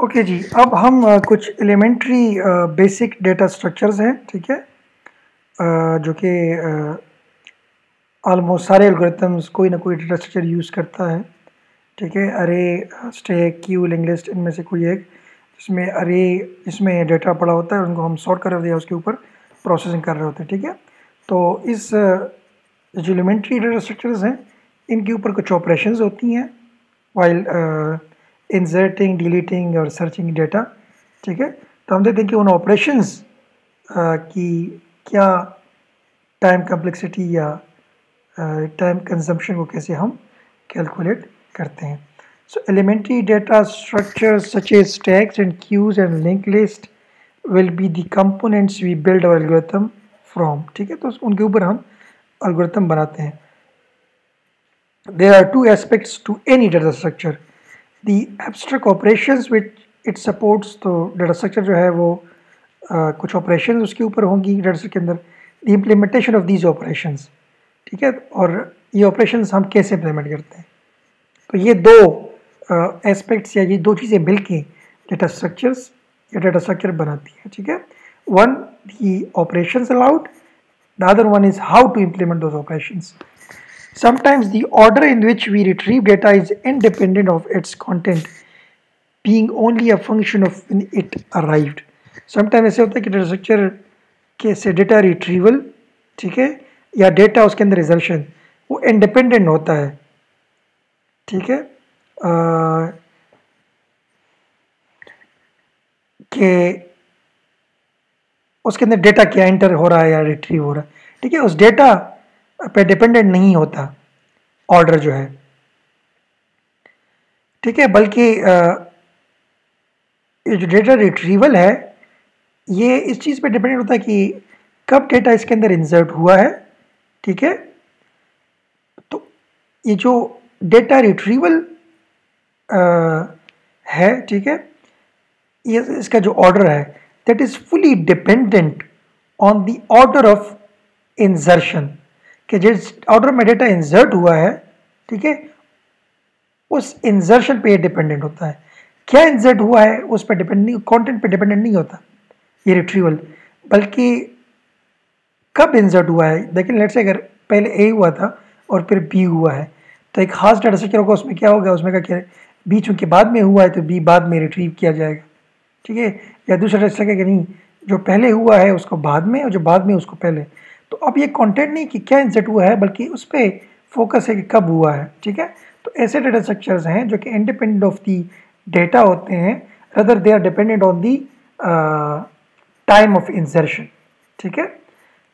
Okay okay जी अब हम कुछ एलिमेंट्री बेसिक डेटा स्ट्रक्चर्स हैं ठीक है? जो कि ऑलमोस्ट uh, सारे एल्गोरिथम्स कोई ना कोई डेटा स्ट्रक्चर यूज़ करता है ठीक है? अरे स्टेक क्यू लिंक लिस्ट इनमें से कोई एक जिसमें अरे इसमें डेटा पड़ा होता है उनको हम सॉर्ट कर रहे होते हैं उसके ऊपर प्रोसेसिंग कर रहे होते हैं ठीक है? तो इस जो एलिमेंट्री डेटा स्ट्रक्चर्स हैं इनके ऊपर कुछ ऑपरेशंस होती हैं वाइल इंसर्टिंग डिलीटिंग और सर्चिंग डेटा ठीक है? तो हम देखते हैं कि उन ऑपरेशंस की क्या टाइम कम्प्लेक्सिटी या टाइम कंजम्पशन को कैसे हम कैलकुलेट करते हैं। So elementary data structures such as stacks and queues and link list will be the components we build our algorithm from ठीक है? तो उनके ऊपर हम algorithm बनाते हैं। There are two aspects to any data structure. The abstract operations which it supports तो data structure जो है वो uh, कुछ operations उसके ऊपर होंगी data structure के अंदर the implementation of these operations ठीक है और ये operations हम कैसे implement करते हैं तो ये दो एस्पेक्ट्स uh, या ये दो चीज़ें मिलके डेटा स्ट्रक्चर्स या डेटा स्ट्रक्चर बनाती है ठीक है one the operations allowed the other one is how to implement those operations Sometimes the order in which we retrieve data is independent of its content, being only a function of when it arrived. Sometimes ऐसे होता है कि data structure के से data retrieval ठीक है या data उसके अंदर रिजल्शन वो इंडिपेंडेंट होता है ठीक है कि उसके अंदर डेटा क्या एंटर हो रहा है या रिट्रीव हो रहा है ठीक है उस डेटा पे डिपेंडेंट नहीं होता। ऑर्डर जो है। ठीक है, बल्कि ये जो डेटा रिट्रीवल है, ये इस चीज़ पे डिपेंडेंट होता है कि कब डेटा इसके अंदर इंसर्ट हुआ है। ठीक है? तो ये जो डेटा रिट्रीवल है, ठीक है, ये इसका जो ऑर्डर है that is fully dependent on the order of insertion कि जिस ऑर्डर में डेटा इंसर्ट हुआ है, ठीक है, उस इंजर्शन पे डिपेंडेंट होता है। क्या इंसर्ट हुआ है, उस पर डिपेंड नहीं कंटेंट पे डिपेंडेंट नहीं होता, ये रिट्रीवल बल्कि कब इंसर्ट हुआ है लेकिन लेट से अगर पहले ए हुआ था और फिर बी हुआ है तो एक खास डाटा स्ट्रक्चर होगा, उसमें क्या होगा, उसमें क्या क्या बी चूँकि बाद में हुआ है तो बी बाद में रिट्रीव किया जाएगा, ठीक है? या दूसरा डाटा स्ट्रक्चर नहीं, जो पहले हुआ है, उसको बाद में, और जो बाद में, उसको पहले। तो अब ये कंटेंट नहीं कि क्या इंसर्ट हुआ है, बल्कि उस पर फोकस है कि कब हुआ है, ठीक है? तो ऐसे डेटा स्ट्रक्चर्स हैं जो कि इंडिपेंडेंट ऑफ़ दी डेटा होते हैं rather they are dependent on the time of insertion ठीक है?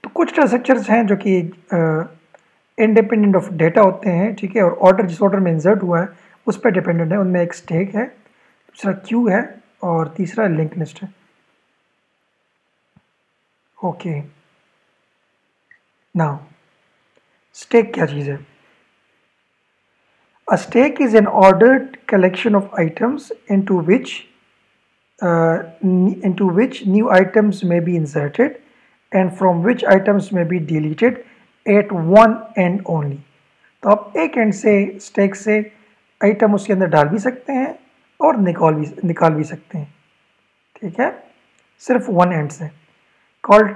तो कुछ डेटा स्ट्रक्चर्स हैं जो कि इंडिपेंडेंट ऑफ़ डेटा होते हैं, ठीक है? और ऑर्डर जिस ऑर्डर में इंसर्ट हुआ है, उस पर डिपेंडेंट है, उनमें एक स्टेक है, दूसरा क्यू है, और तीसरा लिंक लिस्ट है। Okay okay. नाउ स्टेक क्या चीज़ है? A stack is an order collection of items into which into which new items may be inserted and from which items may be deleted at one end only तो आप एक and से stake से item उसके अंदर डाल भी सकते हैं और निकाल भी निकाल भी सकते हैं। ठीक है? सिर्फ़ वन एंड से। Call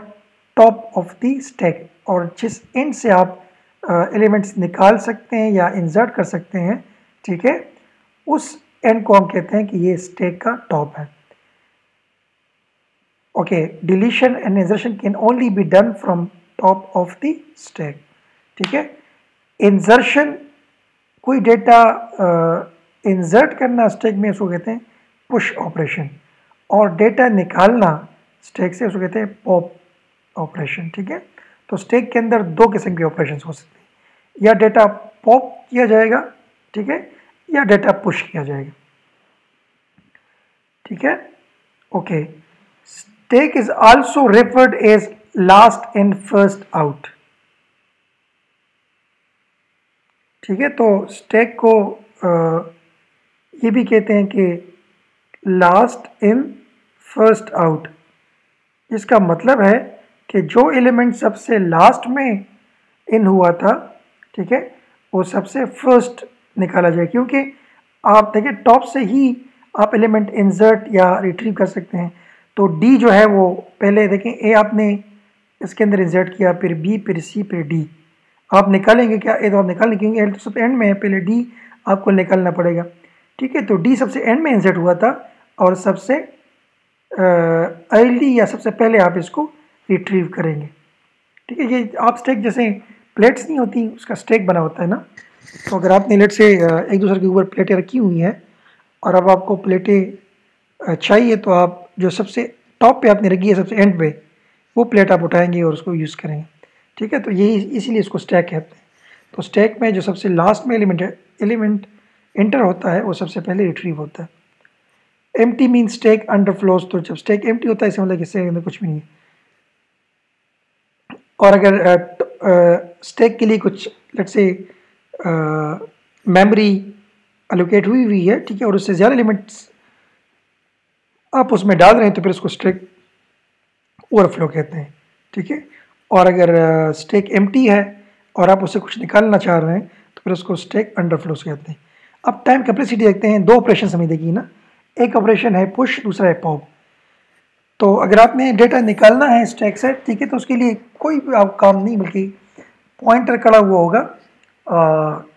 top of the stack और जिस एंड से आप एलिमेंट्स निकाल सकते हैं या इंसर्ट कर सकते हैं, ठीक है? उस एंड को हम कहते हैं कि ये स्टेक का टॉप है। Okay deletion and insertion can only be done from top of the stack ठीक है? इंसर्शन कोई डेटा इंसर्ट करना स्टेक में, उसको कहते हैं पुश ऑपरेशन और डेटा निकालना स्टेक से, उसको कहते हैं पॉप ऑपरेशन ठीक है? तो स्टेक के अंदर दो किस्म के ऑपरेशन हो सकते हैं। या डेटा पॉप किया जाएगा ठीक है? या डेटा पुश किया जाएगा। ठीक है? Okay stack is also referred as last in first out ठीक है? तो स्टेक को आ, ये भी कहते हैं कि लास्ट इन फ़र्स्ट आउट इसका मतलब है कि जो एलिमेंट सबसे लास्ट में इन हुआ था, ठीक है, वो सबसे फ़र्स्ट निकाला जाए, क्योंकि आप देखिए टॉप से ही आप एलिमेंट इंसर्ट या रिट्रीव कर सकते हैं। तो डी जो है वो पहले देखें ए आपने इसके अंदर इंसर्ट किया, फिर बी फिर सी फिर डी आप निकालेंगे क्या? ए तो आप निकालेंगे क्योंकि एल तो सबसे एंड में है, पहले डी आपको निकालना पड़ेगा। ठीक है तो डी सबसे एंड में इंसर्ट हुआ था, और सबसे अर्ली या सबसे पहले आप इसको रिट्रीव करेंगे। ठीक है, ये आप स्टेक जैसे प्लेट्स नहीं होती, उसका स्टेक बना होता है ना? तो अगर आपने लेट से एक दूसरे के ऊपर प्लेटें रखी हुई हैं, और अब आपको प्लेटें चाहिए तो आप जो सबसे टॉप पे आपने रखी है, सबसे एंड पे, वो प्लेट आप उठाएँगे और उसको यूज़ करेंगे। ठीक है तो यही इसीलिए इसको स्टैक कहते हैं। तो स्टैक में जो सबसे लास्ट में एलिमेंट है एलिमेंट इंटर होता है, वो सबसे पहले रिट्रीव होता है। Empty mean stack underflows तो जब स्टेक एम होता है इससे मतलब इससे अंदर कुछ भी नहीं है। और अगर स्टेक के लिए कुछ लेट से मेमोरी अलोकेट हुई हुई है, ठीक है, और उससे ज़्यादा एलिमेंट्स आप उसमें डाल रहे हैं तो फिर उसको स्टेक ओवरफ्लो कहते हैं, ठीक है? और अगर स्टेक एम है और आप उससे कुछ निकालना चाह रहे हैं तो फिर उसको स्टेक अंडरफ्लोस कहते हैं। अब टाइम कैपेसिटी देखते हैं, दो ऑपरेशन हमें देखिए ना, एक ऑपरेशन है पुश दूसरा है पॉप तो अगर आपने डेटा निकालना है स्टैक से ठीक है तो उसके लिए कोई भी आप काम नहीं बल्कि पॉइंटर खड़ा हुआ होगा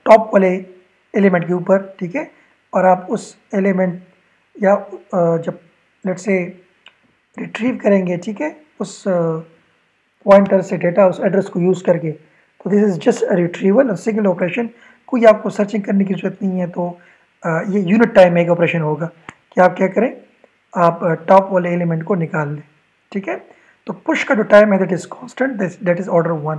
टॉप वाले एलिमेंट के ऊपर ठीक है और आप उस एलिमेंट या जब लेट से रिट्रीव करेंगे ठीक है उस पॉइंटर से डेटा उस एड्रेस को यूज़ करके तो this is just retrieval single operation कोई आपको सर्चिंग करने की ज़रूरत नहीं है तो आ, ये यूनिट टाइम एक ऑपरेशन होगा। कि आप क्या करें? आप टॉप वाले एलिमेंट को निकाल लें ठीक है? तो पुश का जो टाइम है that is constant that is order one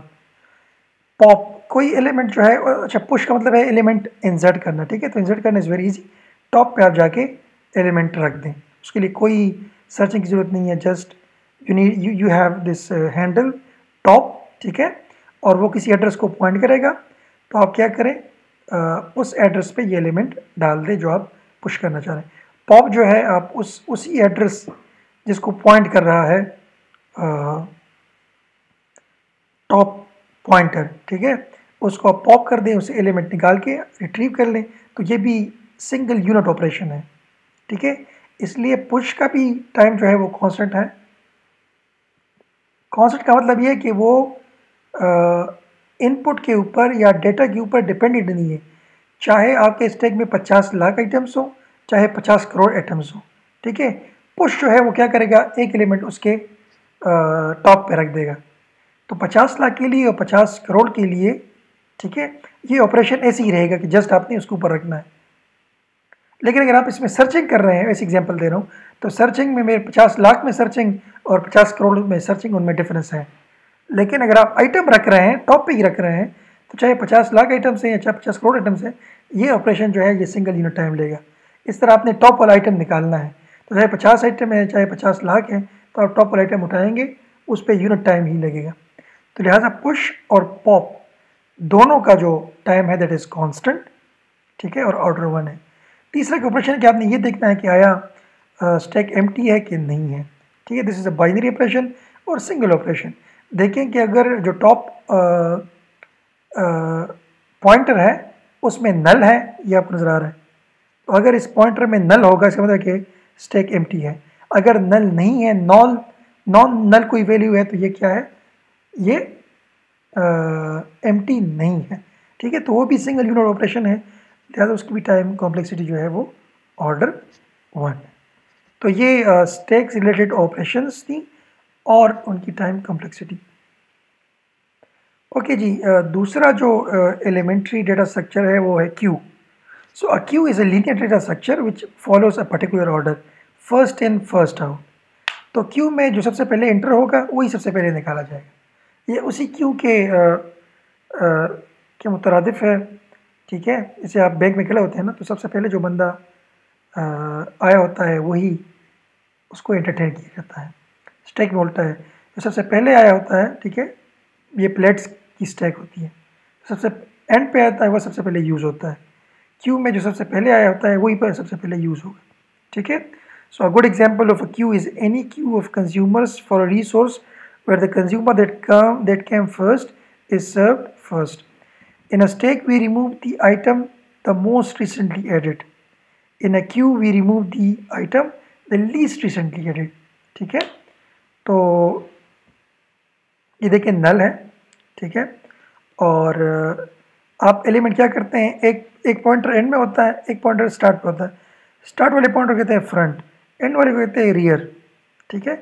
pop कोई एलिमेंट जो है अच्छा पुश का मतलब है एलिमेंट इंसर्ट करना ठीक है? तो इंसर्ट करना इज़ वेरी इजी टॉप पे आप जाके एलिमेंट रख दें। उसके लिए कोई सर्चिंग की ज़रूरत नहीं है just you need you have this handle top ठीक है? और वो किसी एड्रेस को पॉइंट करेगा। तो आप क्या करें आ, उस एड्रेस पे ये एलिमेंट डाल दें जो आप पुश करना चाह रहे हैं। पॉप जो है, आप उस, उसी एड्रेस जिसको पॉइंट कर रहा है टॉप पॉइंटर ठीक है? उसको आप पॉप कर दें, उसे एलिमेंट निकाल के रिट्रीव कर लें तो ये भी सिंगल यूनिट ऑपरेशन है, ठीक है? इसलिए पुश का भी टाइम जो है, वो कांस्टेंट है। कांस्टेंट का मतलब ये है कि वो इनपुट के ऊपर या डेटा के ऊपर डिपेंडेंट नहीं है। चाहे आपके स्टेक में 50 लाख आइटम्स हो चाहे 50 करोड़ आइटम्स हो, ठीक है? पुश जो है वो क्या करेगा? एक एलिमेंट उसके टॉप पे रख देगा। तो 50 लाख के लिए और 50 करोड़ के लिए, ठीक है? ये ऑपरेशन ऐसे ही रहेगा कि जस्ट आपने उसके ऊपर रखना है। लेकिन अगर आप इसमें सर्चिंग कर रहे हैं, ऐसे एग्ज़ाम्पल दे रहा हूँ तो सर्चिंग में मेरे 50 लाख में सर्चिंग और 50 करोड़ में सर्चिंग उनमें डिफरेंस है। लेकिन अगर आप आइटम रख रहे हैं टॉप पे ही रख रहे हैं तो चाहे 50 लाख आइटम्स हैं या चाहे पचास करोड़ आइटम्स हैं, ये ऑपरेशन जो है, ये सिंगल यूनिट टाइम लेगा। इस तरह आपने टॉप वाला आइटम निकालना है। तो चाहे पचास आइटम है, चाहे पचास लाख है तो आप टॉप वाला आइटम उठाएँगे, उस पर यूनिट टाइम ही लगेगा। तो लिहाजा पुश और पॉप दोनों का जो टाइम है दैट इज़ कांस्टेंट ठीक है, और ऑर्डर वन है। तीसरा ऑपरेशन कि आपने ये देखना है कि आया स्टैक एम है कि नहीं है? ठीक है this is a binary operation और सिंगल ऑपरेशन देखें कि अगर जो टॉप पॉइंटर है, उसमें नल है, ये आपको नज़र आ रहा है। तो अगर इस पॉइंटर में नल होगा इसका मतलब कि स्टैक एम है। अगर नल नहीं है नॉन नॉन नल कोई वैल्यू है तो ये क्या है? ये एम नहीं है। ठीक है तो वो भी सिंगल यूनिट ऑपरेशन है। लिहाजा उसकी भी टाइम कॉम्प्लेक्सिटी जो है वो ऑर्डर वन तो ये स्टेक्स रिलेटेड ऑपरेशंस थी और उनकी टाइम कॉम्प्लेक्सिटी ओके जी uh, दूसरा जो एलिमेंट्री डेटा स्ट्रक्चर है वो है queue so a queue is a linear data structure which follows a particular order first in first out तो क्यू में जो सबसे पहले इंटर होगा वही सबसे पहले निकाला जाएगा। ये उसी क्यू के आ, आ, के मुतरदफ है ठीक है? जैसे आप बैंक में खड़े होते हैं ना तो सबसे पहले जो बंदा आ, आया होता है वही उसको एंटरटेन किया जाता है। स्टैक में उल्टा है। जो सबसे पहले आया होता है ठीक है? ये प्लेट्स की स्टैक होती है। सबसे एंड पे आता है वह सबसे पहले यूज़ होता है। क्यू में जो सबसे पहले आया होता है वही पर सबसे पहले यूज़ होगा। ठीक है? So a good example of a queue is any queue of consumers for a resource where the consumer that come that came first is served first. In a stack, we remove the item the most recently added. In a queue we remove the item the least recently added ठीक है? तो ये देखिए नल है। ठीक है? और आप एलिमेंट क्या करते हैं? एक एक पॉइंटर एंड में होता है, एक पॉइंटर स्टार्ट पे होता है। स्टार्ट वाले पॉइंटर कहते हैं फ्रंट एंड वाले को कहते हैं रियर ठीक है?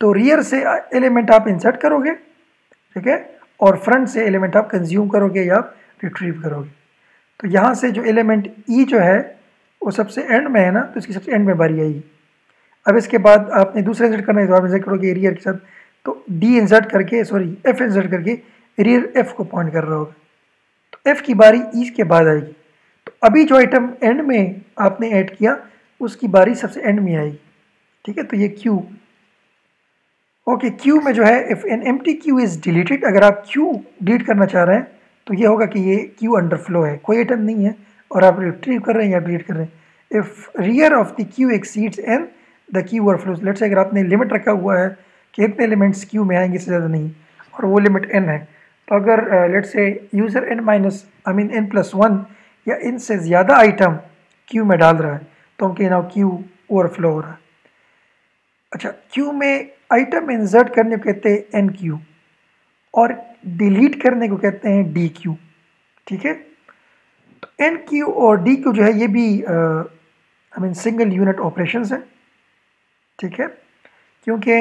तो रियर से एलिमेंट आप इंसर्ट करोगे, ठीक है? और फ्रंट से एलिमेंट आप कंज्यूम करोगे या रिट्रीव करोगे। तो यहाँ से जो एलिमेंट ई e जो है, वो सबसे एंड में है ना तो इसकी सबसे एंड में बारी आएगी। अब इसके बाद आपने दूसरा इंसर्ट करना है तो आप इंसर्ट करोगे रियर के साथ। तो डी इंसर्ट करके सॉरी एफ़ इंसर्ट करके रियर एफ़ को पॉइंट कर रहा होगा तो एफ़ की बारी ई e के बाद आएगी। तो अभी जो आइटम एंड में आपने ऐड किया, उसकी बारी सबसे एंड में आएगी। ठीक है तो ये क्यू ओके क्यू में जो है if an empty queue is deleted अगर आप क्यू डिलीट करना चाह रहे हैं तो ये होगा कि ये क्यू अंडरफ्लो है। कोई आइटम नहीं है, और आप रिट्रीव कर रहे हैं या डिलीट कर रहे हैं। If rear of the queue exceeds n the queue overflows let's say अगर आपने लिमिट रखा हुआ है, कि इतने एलिमेंट्स क्यू में आएँगे, इससे ज़्यादा नहीं, और वो लिमिट एन है तो अगर let's say user n minus I mean n plus one या इन से ज़्यादा आइटम क्यू में डाल रहा है तो हम कहना क्यू ओवरफ्लो हो रहा है। अच्छा क्यू में आइटम इंसर्ट करने को कहते हैं एन क्यू और डिलीट करने को कहते हैं डी क्यू ठीक है? तो एन क्यू और डी क्यू जो है, ये भी I mean single unit operation है, ठीक है? क्योंकि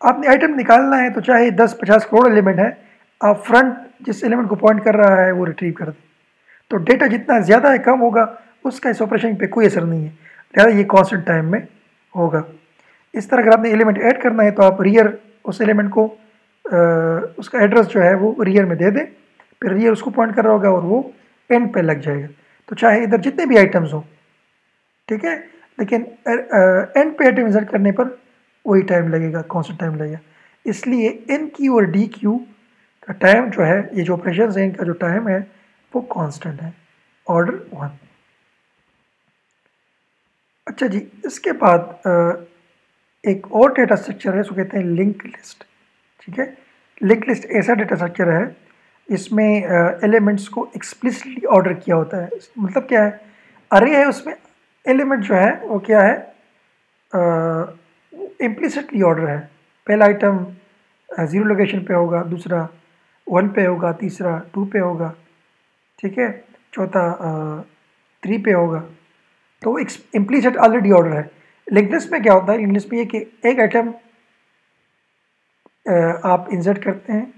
आपने आइटम निकालना है तो चाहे 10-50 करोड़ एलिमेंट है आप फ्रंट जिस एलिमेंट को पॉइंट कर रहा है वो रिट्रीव कर दें। तो डेटा जितना ज़्यादा है कम होगा उसका इस ऑपरेशन पे कोई असर नहीं है। लिहाजा ये कॉन्स्टेंट टाइम में होगा। इस तरह अगर आपने एलिमेंट ऐड करना है तो आप रियर उस एलिमेंट को आ, उसका एड्रेस जो है वो रियर में दे दें। फिर रियर उसको पॉइंट कर रहा होगा और वो एंड पे लग जाएगा। तो चाहे इधर जितने भी आइटम्स हों ठीक है? लेकिन एंड पे आइटम इंसर्ट करने पर वही टाइम लगेगा कौन टाइम लगेगा। इसलिए एन क्यू और डी क्यू का टाइम जो है, ये जो ऑपरेशन है, इनका जो टाइम है, वो कांस्टेंट है। ऑर्डर वन अच्छा जी, इसके बाद एक और डेटा स्ट्रक्चर है उसको कहते हैं लिंक लिस्ट ठीक है? लिंक लिस्ट ऐसा डेटा स्ट्रक्चर है, इसमें एलिमेंट्स को एक्सप्लिसिटली ऑर्डर किया होता है। मतलब क्या है? अरे है, उसमें एलिमेंट जो है, वो क्या है? इम्प्लिसिटली ऑर्डर है। पहला आइटम ज़ीरो लोकेशन पे होगा, दूसरा वन पे होगा, तीसरा टू पे होगा, ठीक है? चौथा थ्री पे होगा। तो इम्प्लीसिट ऑलरेडी ऑर्डर है। लिंकलिस्ट में क्या होता है? लिंकलिस्ट में ये कि एक आइटम आप इंसर्ट करते हैं।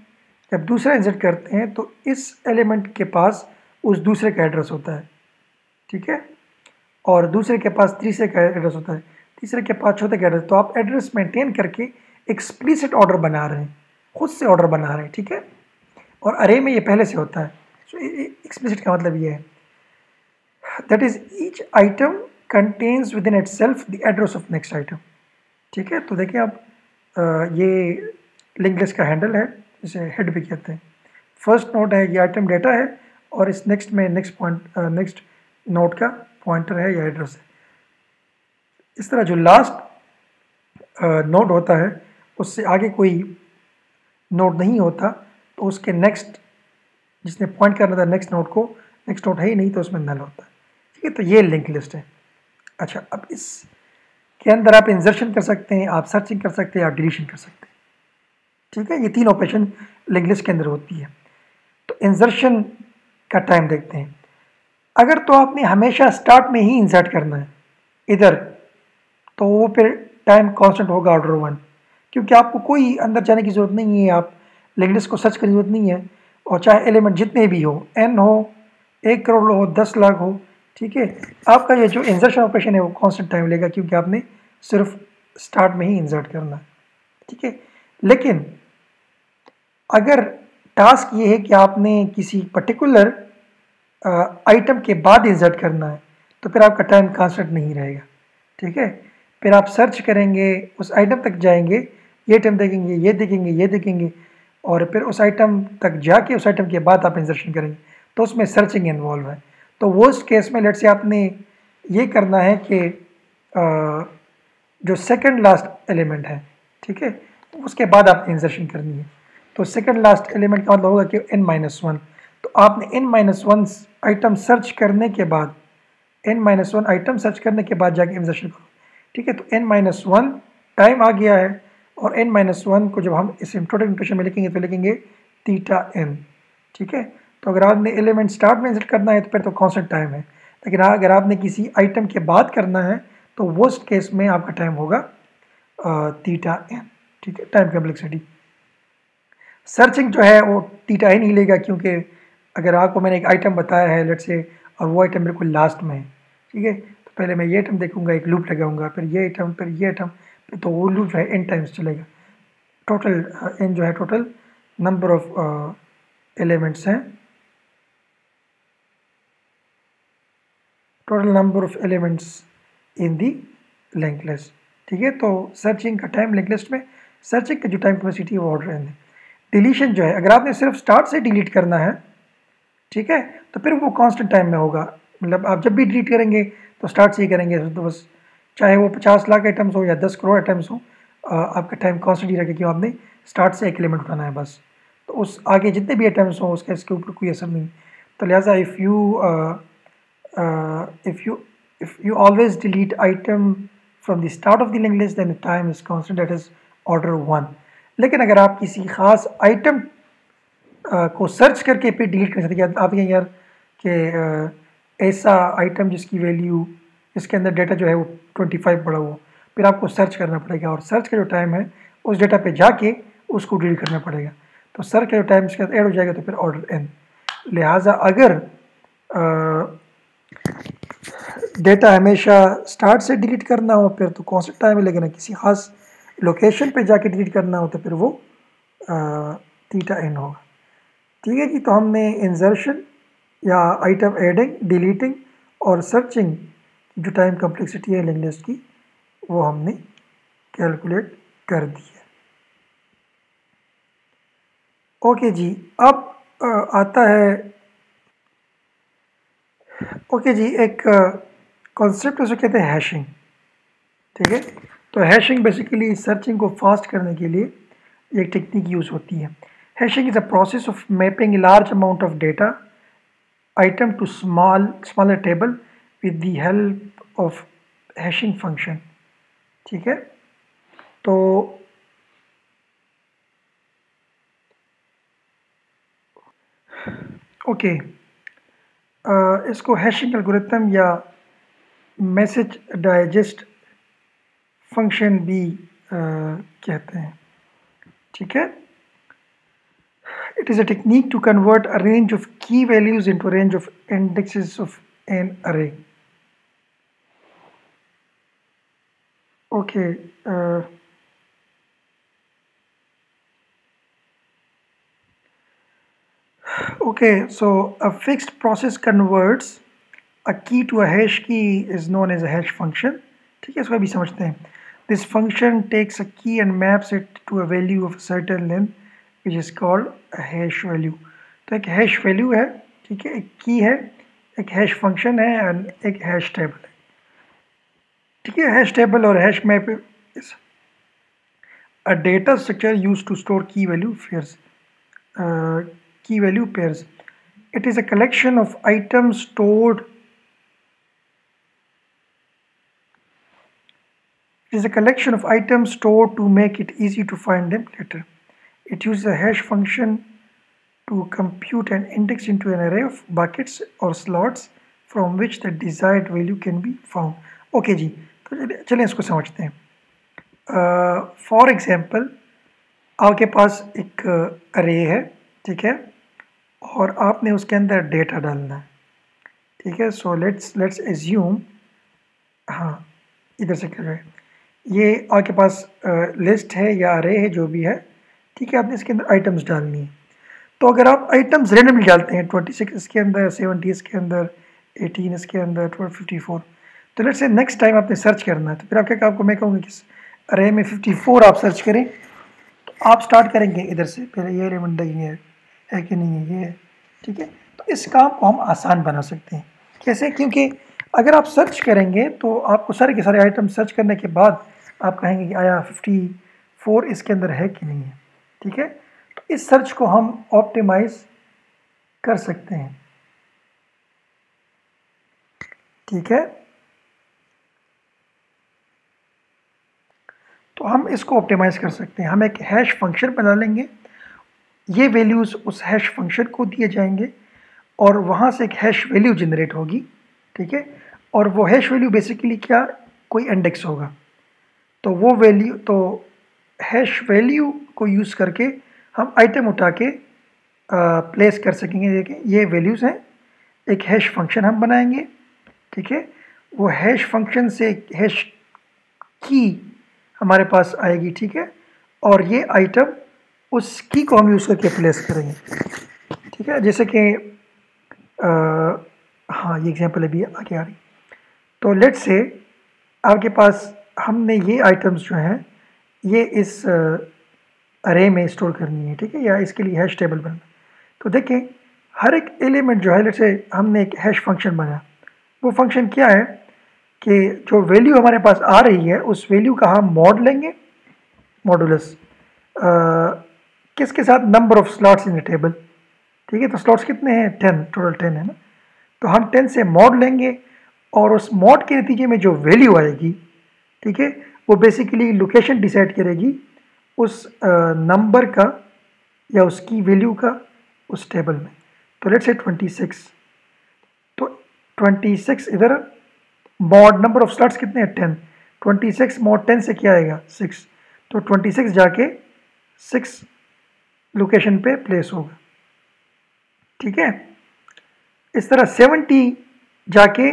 जब दूसरा इंसर्ट करते हैं तो इस एलिमेंट के पास उस दूसरे का एड्रेस होता है। ठीक है? और दूसरे के पास तीसरे का एड्रेस होता है। तीसरे के पास चौथे का एड्रेस तो आप एड्रेस मेंटेन करके एक्सप्लिसिट ऑर्डर बना रहे हैं। खुद से ऑर्डर बना रहे हैं, ठीक है? और अरे में ये पहले से होता है। सो एक्सप्लिसिट का मतलब ये है। That is each item contains within itself the address of next item ठीक है? तो देखिए आप ये लिंक का हैंडल है, जिसे हेड भी कहते हैं। फ़र्स्ट नोट है, ये आइटम डेटा है, और इस नेक्स्ट में नेक्स्ट पॉइंट नेक्स्ट नोट का पॉइंटर है, या एड्रेस है। इस तरह जो लास्ट नोट होता है, उससे आगे कोई नोट नहीं होता। तो उसके नेक्स्ट जिसने पॉइंट करना था नेक्स्ट नोट को नेक्स्ट नोट है ही नहीं तो उसमें नल होता है। ठीक है तो ये लिंक लिस्ट है। अच्छा अब इस के अंदर आप इंजर्शन कर सकते हैं, आप सर्चिंग कर सकते हैं, आप डिलीशन कर सकते हैं। ठीक है, ये तीन ऑपरेशन लिंक लिस्ट के अंदर होती है। तो इंजर्शन का टाइम देखते हैं। अगर तो आपने हमेशा स्टार्ट में ही इंसर्ट करना है, इधर तो वो फिर टाइम कांस्टेंट होगा ऑर्डर वन क्योंकि आपको कोई अंदर जाने की ज़रूरत नहीं है, आप लिंक इसको सर्च करने की ज़रूरत नहीं है। और चाहे एलिमेंट जितने भी हो एन हो, एक करोड़ हो, दस लाख हो, ठीक है? आपका ये जो इंजर्शन ऑपरेशन है, वो कांस्टेंट टाइम लेगा क्योंकि आपने सिर्फ़ स्टार्ट में ही इंसर्ट करना है ठीक है? लेकिन अगर टास्क ये है कि आपने किसी पर्टिकुलर आइटम के बाद इंसर्ट करना है तो फिर आपका टाइम कांस्टेंट नहीं रहेगा, ठीक है? फिर आप सर्च करेंगे, उस आइटम तक जाएँगे, ये टाइम देखेंगे, ये देखेंगे ये देखेंगे और फिर उस आइटम तक जाके, उस आइटम के बाद आप इंसर्शन करेंगे तो उसमें सर्चिंग इन्वॉल्व है। तो वर्स्ट केस में लेट से आपने ये करना है कि जो सेकंड लास्ट एलिमेंट है, ठीक है तो उसके बाद आपने इंसर्शन करनी है। तो सेकंड लास्ट एलिमेंट का मतलब होगा कि एन माइनस वन तो आपने n minus one item search करने के बाद n minus one item search करने के बाद जाके इंजर्शन करो, ठीक है? तो एन माइनस वन टाइम आ गया है। और एन माइनस वन को जब हम इस इंट्रोडक्ट नोटेशन में लिखेंगे तो लिखेंगे थीटा एन ठीक है? तो अगर आपने एलिमेंट स्टार्ट में इंसर्ट करना है तो फिर तो कॉन्स्टेंट टाइम है। लेकिन अगर आपने किसी आइटम के बाद करना है तो वर्स्ट केस में आपका टाइम होगा थीटा एन ठीक है? टाइम कम्प्लेक्सिटी सर्चिंग जो है, वो थीटा एन ही लेगा, क्योंकि अगर आपको मैंने एक आइटम बताया है लेट से और वो आइटम बिल्कुल लास्ट में है, ठीक है? तो पहले मैं ये आइटम देखूँगा, एक लूप लगाऊँगा, फिर ये आइटम फिर ये आइटम तो वो लूप जो है एन टाइम्स चलेगा। टोटल एन जो है टोटल नंबर ऑफ़ एलिमेंट्स हैं। Total number of elements in the link list ठीक है? तो सर्चिंग का टाइम लिंक लिस्ट में सर्चिंग का जो टाइम कैपेसिटी वो ऑर्डर है डिलीशन जो है, अगर आपने सिर्फ़ स्टार्ट से डिलीट करना है, ठीक है? तो फिर वो कांस्टेंट टाइम में होगा। मतलब आप जब भी डिलीट करेंगे तो स्टार्ट से ही करेंगे तो बस चाहे वो पचास लाख आइटम्स हो या दस करोड़ आइटम्स हो आपका टाइम कांस्टेंट ही रहेगा कि आपने स्टार्ट से एक एलिमेंट उठाना है बस। तो उस आगे जितने भी आइटम्स हों, उसका इसके ऊपर कोई असर नहीं। तो लिहाजा if you if you if you always delete item from the start of the link then time is constant that is order one लेकिन अगर आप किसी ख़ास आइटम को सर्च करके फिर डिलीट कर सकते आप ये यार, कि ऐसा आइटम जिसकी वैल्यू इसके अंदर डेटा जो है वो ट्वेंटी फाइव पड़ा हुआ। फिर आपको सर्च करना पड़ेगा और सर्च का जो टाइम है, उस डेटा पे जाके उसको डिलीट करना पड़ेगा। तो सर्च का जो टाइम इसके ऐड हो जाएगा तो फिर ऑर्डर एन लिहाजा अगर डेटा हमेशा स्टार्ट से डिलीट करना हो, फिर तो कौन सा टाइम लगेगा किसी खास लोकेशन पे जाके डिलीट करना हो तो फिर वो थीटा एन होगा। ठीक है जी तो हमने इंजर्शन या आइटम एडिंग डिलीटिंग और सर्चिंग जो टाइम कम्प्लेक्सिटी है लिस्ट की, वो हमने कैलकुलेट कर दी है। ओके जी, अब आता है ओके जी, एक कॉन्सेप्ट उसे कहते हैं हैशिंग ठीक है? तो हैशिंग बेसिकली सर्चिंग को फास्ट करने के लिए एक टेक्निक यूज़ होती है। Hashing is a process of mapping a large amount of data, item small small, smaller with the help of hashing function ठीक है? तो ओके okay, इसको हैशिंग एल्गोरिथम या मैसेज डाइजेस्ट फ़ंक्शन भी कहते हैं। ठीक है? It is a technique to convert a range of key values into range of indexes of an array Okay. Uh, okay, so a fixed process converts a key to a hash key is known as a hash function. ठीक है इसको अभी समझते हैं This function takes a key and maps it to a value of a certain length which is called hash value तो एक hash value है ठीक है एक की है एक हैश फंक्शन है एंड एक हैश टेबल है ठीक है हैश टेबल और hash map is a data structure use to store key value pairs key value pairs it is a collection of items stored it is a collection of items stored to make it easy to find them later It uses a hash function to compute an index into an array of buckets or slots from which the desired value can be found. Okay जी तो चलिए इसको समझते हैं। For example आपके पास एक अरे है, ठीक है? और आपने उसके अंदर डेटा डालना है, ठीक है? सो लेट्स लेट्स एज्यूम हाँ इधर से कर रहे ये आपके पास लिस्ट है या अरे है, जो भी है, ठीक है? आपने इसके अंदर आइटम्स डालनी है। तो अगर आप आइटम्स रेंडमली डालते हैं ट्वेंटी सिक्स इसके अंदर सेवेंटी इसके अंदर एटीन इसके अंदर ट्वेल्व फिफ्टी फोर तो लेट से नेक्स्ट टाइम आपने सर्च करना है तो फिर आप क्या आपको मैं कहूँगी कि अरे में फिफ्टी फोर आप सर्च करें तो आप स्टार्ट करेंगे इधर से पहले ये एलिमेंट ये है, है कि नहीं है ये है ठीक है? तो इस काम को हम आसान बना सकते हैं। कैसे? क्योंकि अगर आप सर्च करेंगे तो आपको सारे के सारे आइटम सर्च करने के बाद आप कहेंगे कि आया फिफ्टी फोर इसके अंदर है कि नहीं है ठीक है? तो इस सर्च को हम ऑप्टिमाइज कर सकते हैं। ठीक है? तो हम इसको ऑप्टिमाइज़ कर सकते हैं। हम एक हैश फ़ंक्शन बना लेंगे। ये वैल्यूज़ उस हैश फ़ंक्शन को दिए जाएँगे और वहाँ से एक हैश वैल्यू जनरेट होगी, ठीक है? और वो हैश वैल्यू बेसिकली क्या? कोई इंडेक्स होगा। तो वो वैल्यू तो हैश वैल्यू को यूज़ करके हम आइटम उठा के प्लेस कर सकेंगे। देखें, ये वैल्यूज़ हैं। एक हैश फ़ंक्शन हम बनाएँगे, ठीक है? वो हैश फ़ंक्शन से हैश की हमारे पास आएगी, ठीक है? और ये आइटम उस की को हम यूज़ करके प्लेस करेंगे, ठीक है? जैसे कि हाँ ये एग्जांपल अभी आगे आ रही। तो लेट से आपके पास, हमने ये आइटम्स जो हैं, ये इस अरे में स्टोर करनी है, ठीक है? या इसके लिए हैश टेबल बनना। तो देखें, हर एक एलिमेंट जो है लेट से हमने एक हैश फ़ंक्शन बनाया, वो फ़ंक्शन क्या है? कि जो वैल्यू हमारे पास आ रही है, उस वैल्यू का हम मॉड लेंगे। मॉडुलस किसके साथ number of slots in table ठीक है तो स्लॉट्स कितने हैं? टेन टोटल टेन है ना? तो हम टेन से मॉड लेंगे और उस मॉड के नतीजे में जो वैल्यू आएगी, ठीक है, वो बेसिकली लोकेशन डिसाइड करेगी उस नंबर का या उसकी वैल्यू का उस टेबल में। तो लेट्स से 26 तो 26 इधर मॉड नंबर ऑफ़ स्लॉट्स कितने हैं? Ten twenty six mod ten से क्या आएगा सिक्स तो ट्वेंटी सिक्स जाके सिक्स लोकेशन पे प्लेस होगा। ठीक है? इस तरह सेवेंटी जाके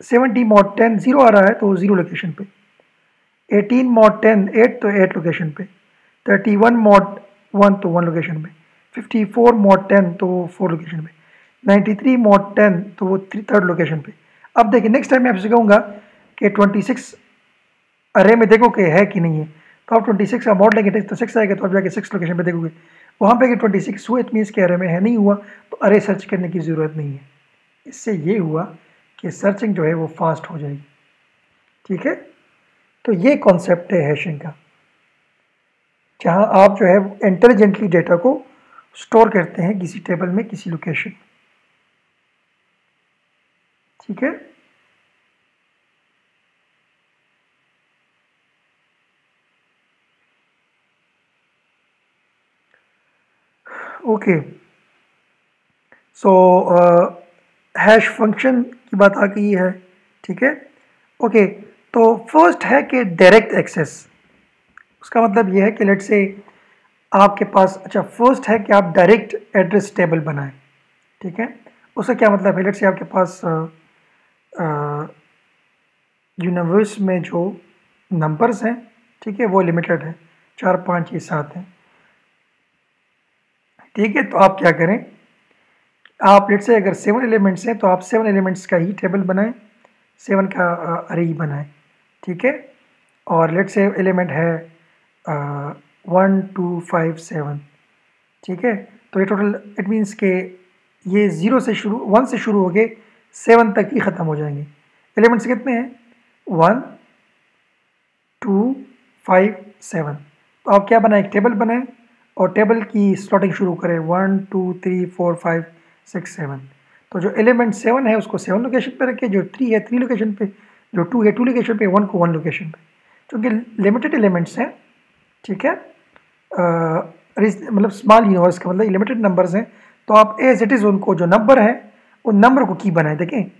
सेवेंटी मॉड टेन ज़ीरो आ रहा है तो ज़ीरो लोकेशन पे। एटीन मॉड टेन एट तो एट लोकेशन पे। थर्टी वन मॉड वन तो वन लोकेशन पे। फिफ्टी फोर मॉड टेन तो फोर लोकेशन पे। नाइन्टी थ्री मॉड टेन तो वो थ्री थर्ड लोकेशन पे। अब देखिए नेक्स्ट टाइम मैं आपसे कहूँगा कि ट्वेंटी सिक्स अरे में देखो कि है कि नहीं है। तो आप ट्वेंटी सिक्स का मॉड लेंगे तो सिक्स आएगा तो आप जाके सिक्स लोकेशन पे देखोगे। वहाँ पे अगर ट्वेंटी सिक्स हुआ इट के अरे में है, नहीं हुआ तो अरे सर्च करने की ज़रूरत नहीं है। इससे ये हुआ कि सर्चिंग जो है वो फास्ट हो जाएगी। ठीक है? तो ये कॉन्सेप्ट है हैशिंग का, जहाँ आप जो है इंटेलिजेंटली डेटा को स्टोर करते हैं किसी टेबल में, किसी लोकेशन ठीक है? ओके सो हैश फ़ंक्शन की बात आ गई है, ठीक है? ओके तो फ़र्स्ट है कि डायरेक्ट एक्सेस उसका मतलब यह है कि लेट से आपके पास अच्छा फ़र्स्ट है कि आप डायरेक्ट एड्रेस टेबल बनाएँ, ठीक है? उसका क्या मतलब है? लेट से आपके पास यूनिवर्स में जो नंबर्स हैं, ठीक है, वो लिमिटेड है, चार, पाँच छः सात हैं। ठीक है तो आप क्या करें? आप लेट से अगर सेवन एलिमेंट्स हैं तो आप सेवन एलिमेंट्स का ही टेबल बनाएँ सेवन का अरे ही बनाएँ, ठीक है? और लेट से एलिमेंट है वन टू फाइव सेवन ठीक है? तो ये टोटल इट मीन्स के ये ज़ीरो से शुरू वन से शुरू हो गए सेवन तक ही ख़त्म हो जाएँगे। एलिमेंट्स कितने हैं? वन टू फाइव सेवन तो आप क्या बनाएँ? एक टेबल बनाएँ और टेबल की स्लॉटिंग शुरू करें। One two three four five six seven तो जो एलिमेंट सेवन है, उसको सेवन लोकेशन पे रखें। जो थ्री है थ्री लोकेशन पे। जो टू है टू लोकेशन पे वन को वन लोकेशन पे। क्योंकि लिमिटेड एलिमेंट्स हैं, ठीक है? मतलब स्मॉल यूनिवर्स का मतलब लिमिटेड नंबर्स हैं। तो आप एज इट इज़ उनको जो नंबर है उन नंबर को की बनाए, देखें।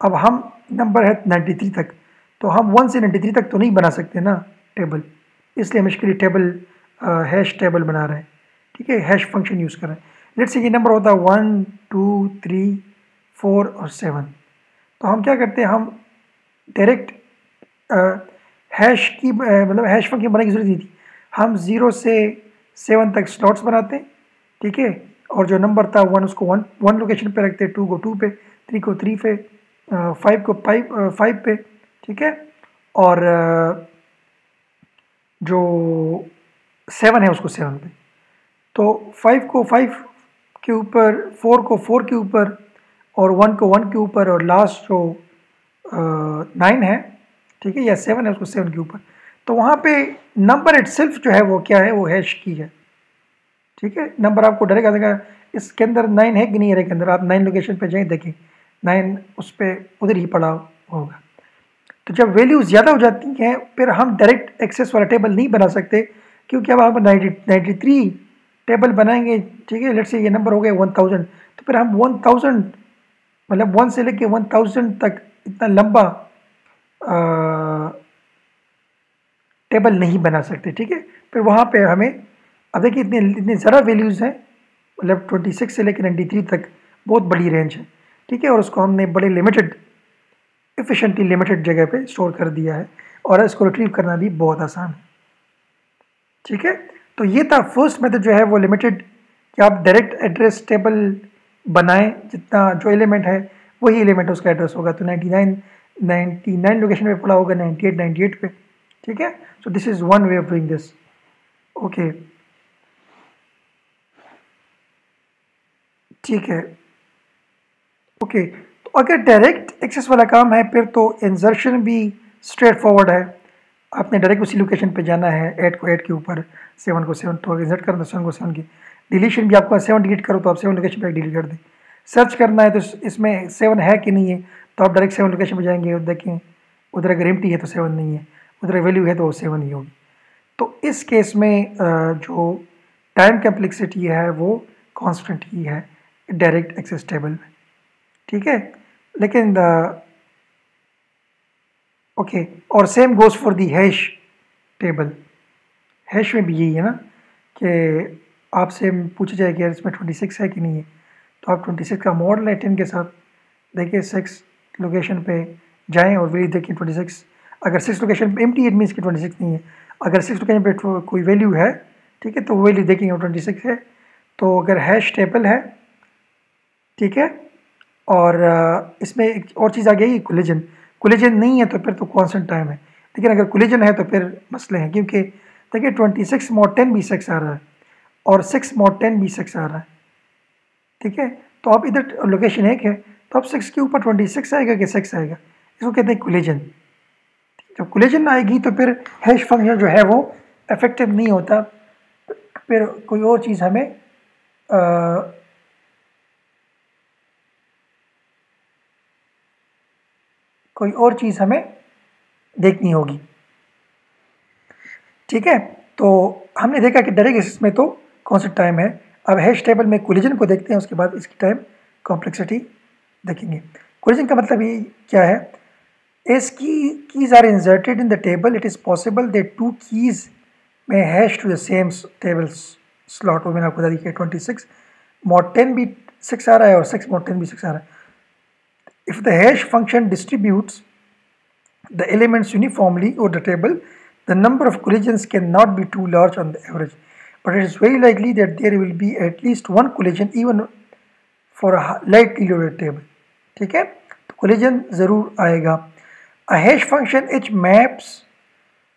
अब हम नंबर है नाइन्टी थ्री तक तो हम वन से नाइन्टी थ्री तक तो नहीं बना सकते ना टेबल इसलिए हम इसके लिए टेबल हैश टेबल बना रहे हैं। ठीक है? हैश फ़ंक्शन यूज़ कर रहे हैं। लेट से ये नंबर होता है वन टू थ्री फोर और सेवन तो हम क्या करते हैं? हम डायरेक्ट हैश की मतलब हैश फ़ंक्शन बनाने की ज़रूरत नहीं थी। हम ज़ीरो से सेवन तक स्लॉट्स बनाते हैं। ठीक है? और जो नंबर था वन उसको वन वन लोकेशन पे रखते टू को टू पे थ्री को थ्री पे फाइव को फाइव फाइव पे, ठीक है? और जो सेवन है, उसको सेवन पे। तो फाइव को फाइव के ऊपर फोर को फोर के ऊपर, और वन को वन के ऊपर, और लास्ट जो नाइन है, ठीक है? या सेवन है, उसको सेवन के ऊपर। तो वहाँ पे नंबर इट जो है, वो क्या है? वो हैश की है। ठीक है? नंबर आपको डरेगा देगा इसके अंदर नाइन है कि नहीं है के अंदर? आप नाइन लोकेशन पे जाएँ, देखें। नाइन उस पर उधर ही पड़ा होगा। तो जब वैल्यू ज़्यादा हो जाती हैं, फिर हम डायरेक्ट एक्सेस वाला टेबल नहीं बना सकते, क्योंकि अब हम नाइन्टी नाइन्टी थ्री टेबल बनाएँगे, ठीक है? लेट से ये नंबर हो गया वन थाउज़ेंड तो फिर हम वन थाउज़ेंड मतलब वन से लेके वन थाउज़ेंड तक इतना लंबा टेबल नहीं बना सकते, ठीक है? फिर वहाँ पे हमें अब देखिए इतने इतने ज़रा वैल्यूज़ हैं मतलब ट्वेंटी सिक्स से लेकर नाइन्टी थ्री तक बहुत बड़ी रेंज है, ठीक है? और उसको हमने बड़े लिमिटेड एफिशिएंटली लिमिटेड जगह पे स्टोर कर दिया है और इसको रिट्रीव करना भी बहुत आसान है, ठीक है? तो ये था फ़र्स्ट मेथड जो है वो लिमिटेड कि आप डायरेक्ट एड्रेस टेबल बनाएँ, जितना जो एलिमेंट है, वही एलिमेंट उसका एड्रेस होगा। तो 99 99 लोकेशन पे पड़ा होगा 98 98 पे, ठीक है? So this is one way of doing this okay ठीक है। ओके तो अगर डायरेक्ट एक्सेस वाला काम है, फिर तो इंजर्शन भी स्ट्रेट फॉरवर्ड है। आपने डायरेक्ट उसी लोकेशन पे जाना है एट को एट के ऊपर सेवन को सेवन तो इंसर्ट करना सेवन को सेवन की। डिलीशन भी आपको सेवन डिलीट करो तो आप सेवन लोकेशन पर डिलीट कर दें। सर्च करना है तो इसमें सेवन है कि नहीं है तो आप डायरेक्ट सेवन लोकेशन पर जाएँगे देखें, उधर अगर एमटी है तो सेवन नहीं है, उधर वैल्यू है तो वो सेवन ही होगी। तो इस केस में जो टाइम कैम्प्लेक्सिटी है, वो कॉन्स्टेंट ही है। डायरेक्ट एक्सेस टेबल में। ठीक है? लेकिन ओके, और same goes for the hash table. Hash में भी यही है ना, कि आपसे पूछा जाए कि इसमें ट्वेंटी सिक्स है कि नहीं है। तो आप ट्वेंटी सिक्स का मॉडल है टेन के साथ देखिए सिक्स लोकेशन पे जाएँ और वैल्यू देखिए ट्वेंटी सिक्स अगर सिक्स लोकेशन पे एम टी एट मीन्स की ट्वेंटी सिक्स नहीं है। अगर सिक्स लोकेशन पे कोई वैल्यू है, ठीक है तो वैल्यू देखेंगे ट्वेंटी सिक्स है। तो अगर हैश टेबल है ठीक है? और इसमें एक और चीज़ आ गई कोलिजन। कोलिजन नहीं है तो फिर तो कॉन्सेंट टाइम है। लेकिन अगर कोलिजन है तो फिर मसले हैं क्योंकि देखिए ट्वेंटी सिक्स मोड टेन बी सिक्स आ रहा है और सिक्स मोड टेन बी सिक्स आ रहा है। ठीक है? तो आप इधर लोकेशन एक है तो अब सिक्स के ऊपर ट्वेंटी सिक्स आएगा कि सिक्स आएगा? इसको कहते हैं कोलिजन। जब कोलिजन आएगी तो फिर हैश फ़ंक्शन जो है वो इफ़ेक्टिव नहीं होता। फिर कोई और चीज़ हमें आ, कोई और चीज़ हमें देखनी होगी। ठीक है? तो हमने देखा कि डायरेक्ट में तो कौन सा टाइम है। अब हैश टेबल में कोलिजन को देखते हैं, उसके बाद इसकी टाइम कॉम्प्लेक्सिटी देखेंगे। कोलिजन का मतलब ये क्या है? As key keys are inserted in the table it is possible that two keys may hash to the same table slot वो मैंने आपको बता दी ट्वेंटी सिक्स मॉड टेन भी सिक्स आ रहा है और सिक्स मॉड टेन भी सिक्स आ रहा है। If the hash function distributes the elements uniformly over the table, the number of collisions cannot be too large on the average. But it is very likely that there will be at least one collision even for a lightly loaded table. ठीक है तो collision ज़रूर आएगा A hash function h maps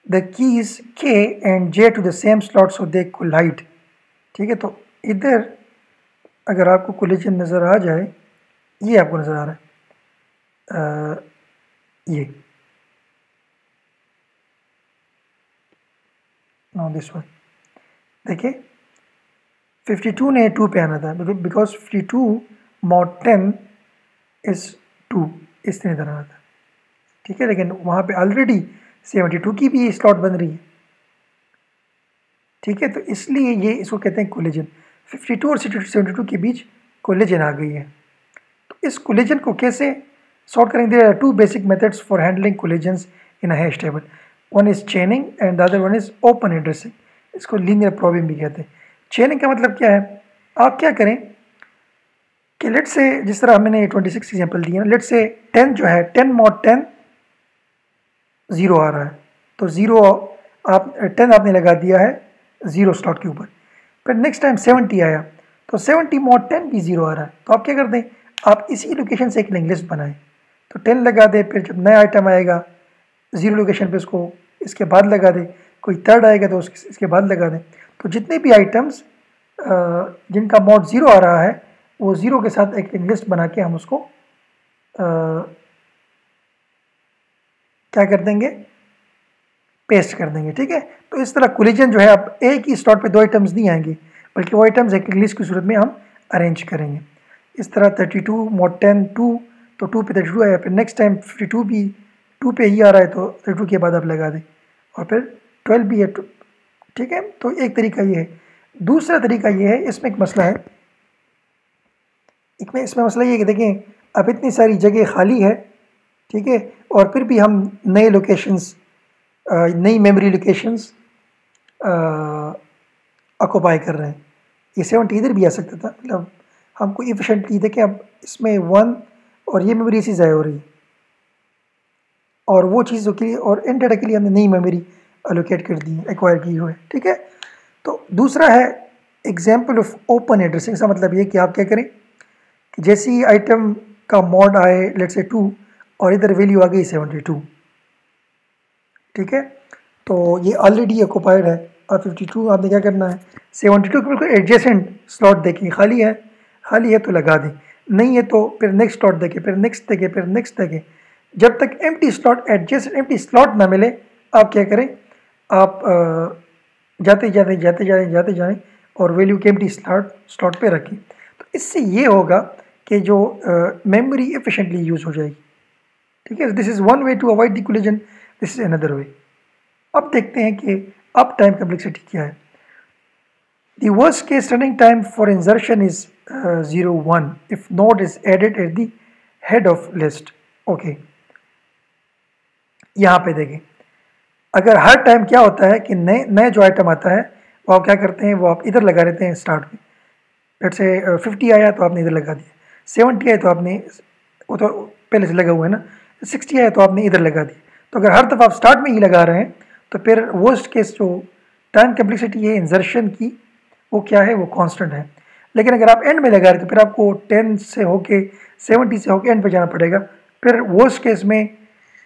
the keys k and j to the same slot so they collide. ठीक है तो इधर अगर आपको collision नज़र आ जाए ये आपको नज़र आ रहा है ये नो दिस वन देखिए 52 ने टू पे आना था because 52 mod ten is two इस तरह आना था। ठीक है, लेकिन वहाँ पे ऑलरेडी 72 की भी स्लॉट बन रही है। ठीक है तो इसलिए ये इसको कहते हैं कोलेजन 52 और 72 के बीच कोलेजन आ गई है। तो इस कोलेजन को कैसे sort करेंगे, there are two basic methods for handling collisions in a hash table. One is chaining and the other one is इसको लीनियर प्रॉब्लम भी कहते हैं। चेनिंग का मतलब क्या है? आप क्या करें कि लेट से जिस तरह हमने ट्वेंटी सिक्स एग्ज़ाम्पल दिए लेट से टेन जो है टेन मॉड टेन ज़ीरो आ रहा है। तो ज़ीरो आप टेन आपने लगा दिया है ज़ीरो स्लॉट के ऊपर। फिर नेक्स्ट टाइम सेवेंटी आया तो सेवेंटी मॉड टेन भी ज़ीरो आ रहा है। तो आप क्या कर दें? आप इसी लोकेशन से एक लिंक लिस्ट बनाएँ। तो टेन लगा दे फिर जब नया आइटम आएगा ज़ीरो लोकेशन पे उसको इसके बाद लगा दे कोई थर्ड आएगा तो उसके इसके बाद लगा दें। तो जितने भी आइटम्स जिनका मोड ज़ीरो आ रहा है वो ज़ीरो के साथ एक लिस्ट बना के हम उसको आ, क्या कर देंगे? पेस्ट कर देंगे ठीक है? तो इस तरह कोलिजन जो है आप एक ही स्लॉट पे दो आइटम्स नहीं आएँगे बल्कि वो आइटम्स एक लिस्ट की सूरत में हम अरेंज करेंगे। इस तरह 32 मोड 10 टू तो टू पे थर्टी टू आया, फिर नेक्स्ट टाइम फिफ्टी टू भी टू पे ही आ रहा है तो थर्टी टू के बाद आप लगा दें। और फिर ट्वेल्व भी है ठीक है तो एक तरीका ये है। दूसरा तरीका ये है, इसमें एक मसला है। एक में इसमें मसला ये है कि देखें अब इतनी सारी जगह खाली है, ठीक है, और फिर भी हम नए लोकेशंस नई मेमोरी लोकेशंस ऑक्यूपाई कर रहे हैं। ये सेवनटी इधर भी आ सकता था मतलब हमको इफिशेंटली देखें अब इसमें वन और ये मेमोरी इसी ज़ाय हो रही है। और वो चीज़ों के लिए और इन डाटा के लिए हमने नई मेमोरी अलोकेट कर दी एक्वायर की हुई ठीक है? तो दूसरा है एग्ज़ाम्पल ऑफ़ ओपन एड्रेसिंग इसका मतलब ये कि आप क्या करें कि जैसे ही आइटम का मॉड आए लेट से टू और इधर वैल्यू आ गई सेवेंटी टू ठीक है? तो ये ऑलरेडी ऑक्यूपाइड है। और फिफ्टी टू आपने क्या करना है? सेवेंटी टू के बिल्कुल एडजेसेंट स्लॉट देखें, खाली है खाली है तो लगा दें। नहीं है तो फिर नेक्स्ट स्लॉट देखें, फिर नेक्स्ट देखें, फिर नेक्स्ट देखें। जब तक empty slot adjust empty slot ना मिले, आप क्या करें? आप जाते जाते जाते जाते जाते जाएँ और वैल्यू के एम टी स्लॉट स्लॉट पर रखें। तो इससे ये होगा कि जो मेमोरी एफिशिएंटली यूज़ हो जाएगी। ठीक है? This is one way to avoid the collision this is another way अब देखते हैं कि अब टाइम कम्प्लेक्सिटी क्या है। The worst case running time for insertion is uh, 0, 1 if node is added at the head of list. Okay. यहाँ पे देखें अगर हर टाइम क्या होता है कि नए नए जो आइटम आता है वो आप क्या करते हैं वो आप इधर लगा देते हैं स्टार्ट में। लेट से फिफ्टी आया तो आपने इधर लगा दिया। सेवेंटी आया तो आपने वो तो पहले से लगा हुआ है ना? सिक्सटी आया तो आपने इधर लगा दिया। तो अगर हर दफ़ा आप स्टार्ट में ही लगा रहे हैं तो फिर वर्स्ट केस जो टाइम कम्प्लेक्सिटी है इंजर्शन की वो क्या है? वो कांस्टेंट है। लेकिन अगर आप एंड में लगा रहे तो फिर आपको टेन से होके सेवेंटी से होके एंड पे जाना पड़ेगा। फिर वर्स्ट केस में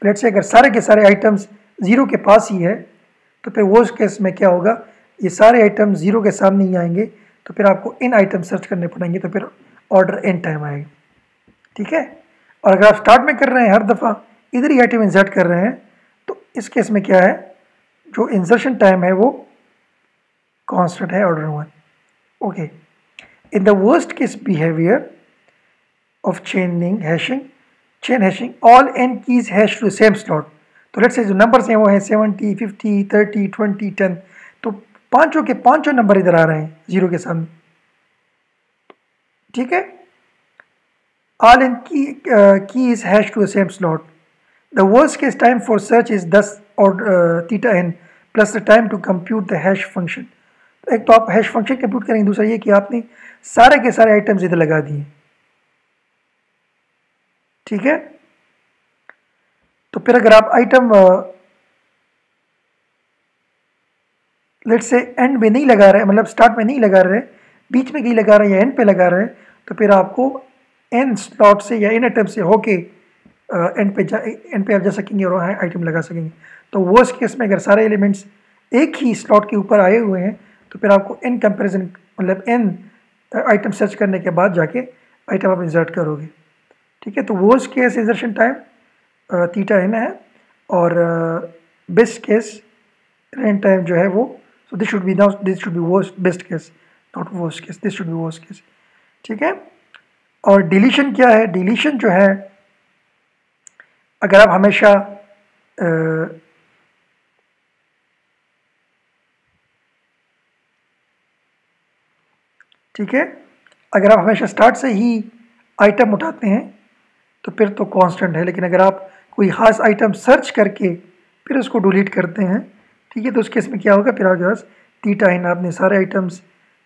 लेट से अगर सारे के सारे आइटम्स ज़ीरो के पास ही है तो फिर वर्स्ट केस में क्या होगा? ये सारे आइटम ज़ीरो के सामने ही आएँगे तो फिर आपको इन आइटम सर्च करने पड़ेंगे तो फिर ऑर्डर एंड टाइम आएगा। ठीक है? और अगर आप स्टार्ट में कर रहे हैं हर दफ़ा, इधर ही आइटम इंसर्ट कर रहे हैं तो इस केस में क्या है? जो इंसर्शन टाइम है वो कांस्टेंट है order one okay in the worst case behaviour of chaining hashing chain hashing all n keys hash to same slot तो लेट्स से जो नंबर्स हैं वो हैं seventy fifty thirty twenty ten तो पाँचों के पाँचों नंबर इधर आ रहे हैं ज़ीरो के सामने। ठीक है? All in key is hash to same slot the worst case time for search is दस और theta n plus the time to compute the hash function एक तो आप हैश फ़ंक्शन कंप्यूट करेंगे, दूसरा ये कि आपने सारे के सारे आइटम्स इधर लगा दिए। ठीक है? तो फिर अगर आप आइटम लेट से एंड में नहीं लगा रहे मतलब स्टार्ट में नहीं लगा रहे, बीच में कहीं लगा रहे हैं या एंड पे लगा रहे हैं तो फिर आपको एन स्लॉट से या इन आइटम से होके एंड पे जा एंड पे आप जा सकेंगे और वहाँ आइटम लगा सकेंगे। तो वर्स्ट केस में अगर सारे एलिमेंट्स एक ही स्लॉट के ऊपर आए हुए हैं तो फिर आपको इन कंपेरिजन मतलब इन आइटम सर्च करने के बाद जाके आइटम आप इंसर्ट करोगे। ठीक है? तो worst case insertion time theta n है और बेस्ट केस रेन टाइम जो है वो so this should be now this should be worst best case not worst case this should be worst case ठीक है? और डिलीशन क्या है? डिलीशन जो है, अगर आप हमेशा ठीक है अगर आप हमेशा स्टार्ट से ही आइटम उठाते हैं तो फिर तो कांस्टेंट है। लेकिन अगर आप कोई ख़ास आइटम सर्च करके फिर उसको डिलीट करते हैं, ठीक है तो उस केस में क्या होगा? फिर आपके पास थीटा इन आपने सारे आइटम्स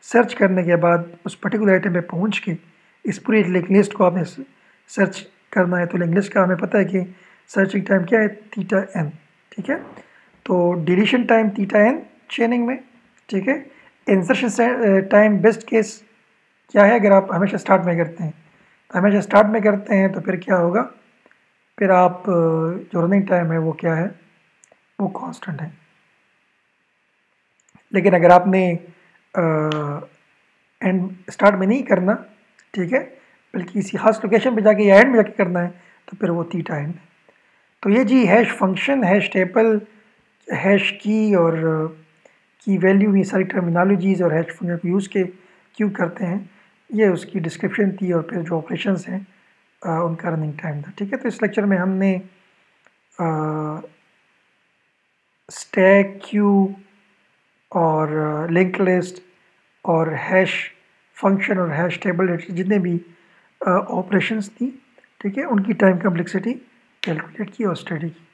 सर्च करने के बाद उस पर्टिकुलर आइटम पे पहुँच के इस पूरी लिंक लिस्ट को आपने सर्च करना है। तो लिंक लिस्ट का हमें पता है कि सर्चिंग टाइम क्या है? थीटा एन ठीक है? तो deletion time theta n chaining में, ठीक है? इंसर्शन टाइम बेस्ट केस क्या है अगर आप हमेशा स्टार्ट में करते हैं? तो हमेशा स्टार्ट में करते हैं तो फिर क्या होगा? फिर आप जो रनिंग टाइम है वो क्या है? वो कांस्टेंट है। लेकिन अगर आपने एंड स्टार्ट में नहीं करना, ठीक है? बल्कि किसी खास लोकेशन पे जाके या एंड में जाके करना है तो फिर वो थीटा एंड है। तो ये जी hash function hash table hash key और की वैल्यू ये सारी टर्मिनोलॉजीज़ और हैश फ़ंक्शन को यूज़ के, क्यों करते हैं? ये उसकी डिस्क्रिप्शन थी और फिर जो ऑपरेशंस हैं उनका रनिंग टाइम था। ठीक है तो इस लेक्चर में हमने स्टैक क्यू और लिंक लिस्ट और हैश फ़ंक्शन और हैश टेबल जितने भी ऑपरेशंस थी, ठीक है, उनकी टाइम कम्प्लेक्सिटी कैलकुलेट की और स्टडी की।